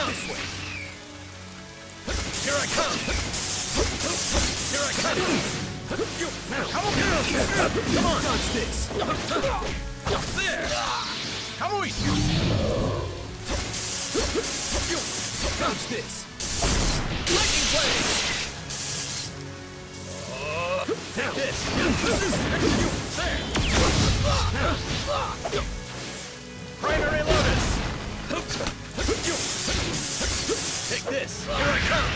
come! Here I come! Here I come! You, Now. come on! Come on! Dodge this. There! Come on! You, Dodge this. lightning blade! Now. This! You, there! Primary Lotus!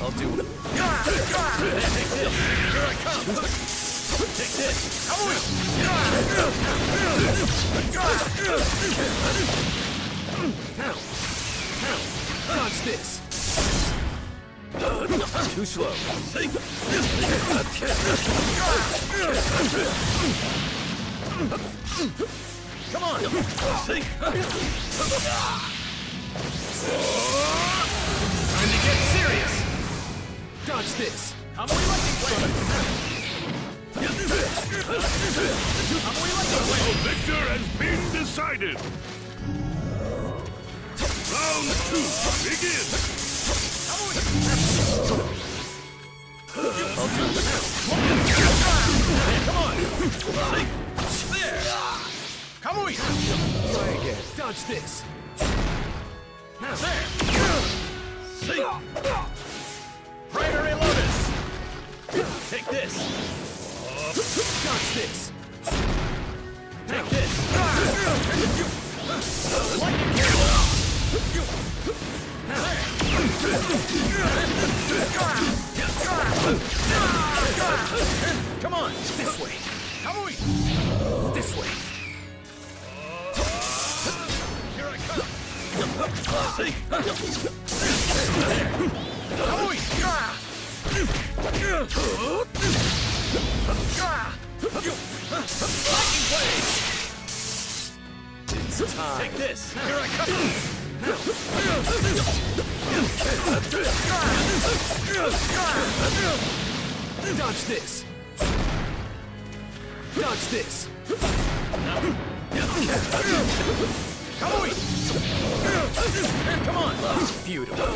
I'll do it. Here I come! Take this! Come on! Now. Now. Dodge this. Too slow. Come on! Primary Lotus! Take this! Dodge this. Way. This way. Here I come! Time. Take this! Here I come! Dodge this. Dodge this. Come on! Beautiful.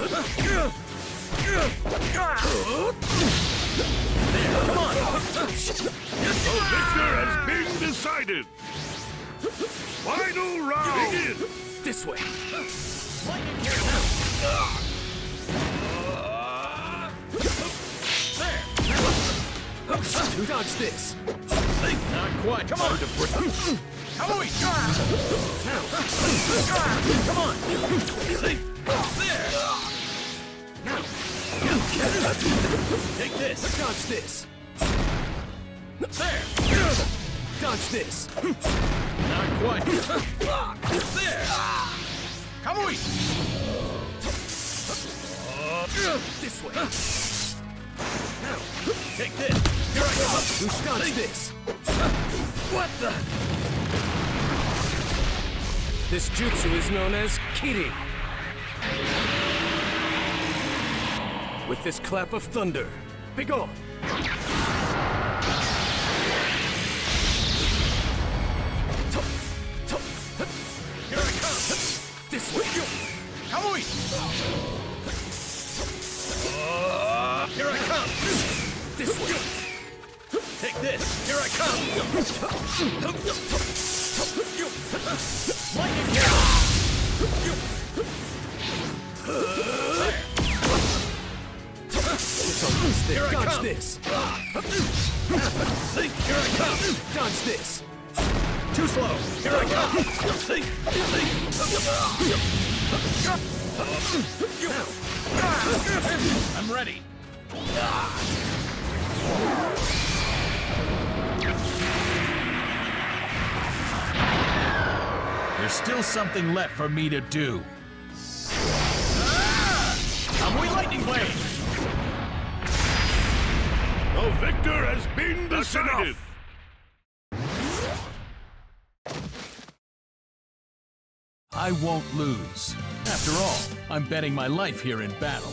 Come on! The victor has been decided. Final round. Begin. This way. There! Dodge this. Quite. Come on! Come on! Now. Come on! See? There! Take this! Dodge this. There! Dodge this. Not quite. There! Come on! This way. Now, take this! Here I come! Dodge this. What the? This jutsu is known as Kirin. With this clap of thunder, begone! Here I Dodge come. this! See? Here I come! Dodge this! Too slow! Here I come! See? See? I'm ready! There's still something left for me to do. Ah! Kamui Lightning Blade! The victor has been decided. I won't lose. After all, I'm betting my life here in battle.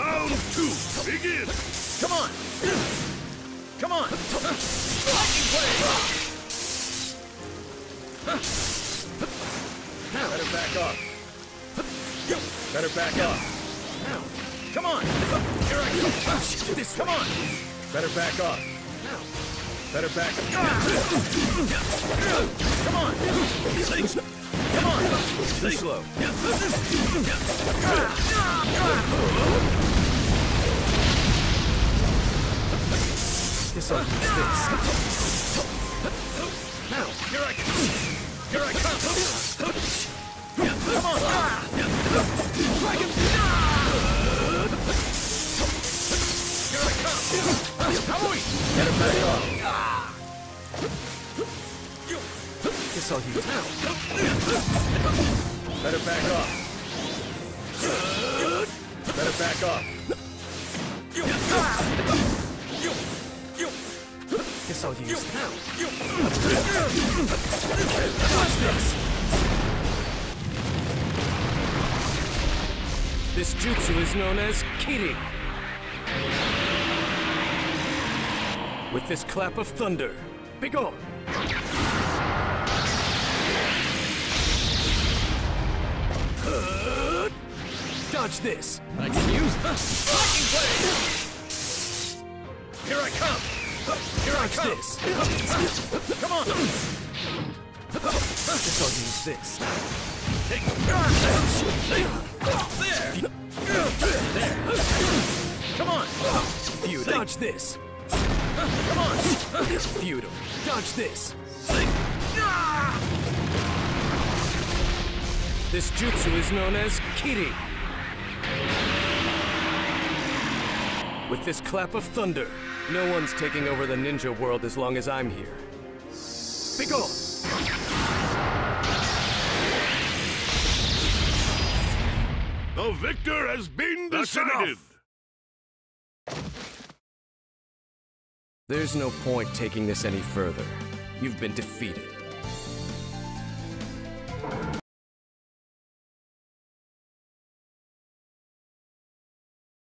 Round two. Begin. Come on! Come on! Lightning Blade! Better back off. Better back off. Now, Come on! Here I come! This Come on! Better back off. Now. Better back off. Come on! Come on! Too slow. Guess this. Now, here I come! Here I come! Come on! Dragon Here I come! Kamui! Better back off. Guess I'll now. Better back off. Better back off. Guess I'll use now. This jutsu is known as Kirin. With this clap of thunder, begone! Dodge this! I can use this. Lightning blade. Here I come. Here I come. this! Come on. Guess I'll use this. Take. There. There. Come on. Feud. Dodge this! Come on. Feudal. Dodge this! This jutsu is known as Kirin. With this clap of thunder, no one's taking over the ninja world as long as I'm here. Begone! The victor has been That's decided. There's no point taking this any further. You've been defeated.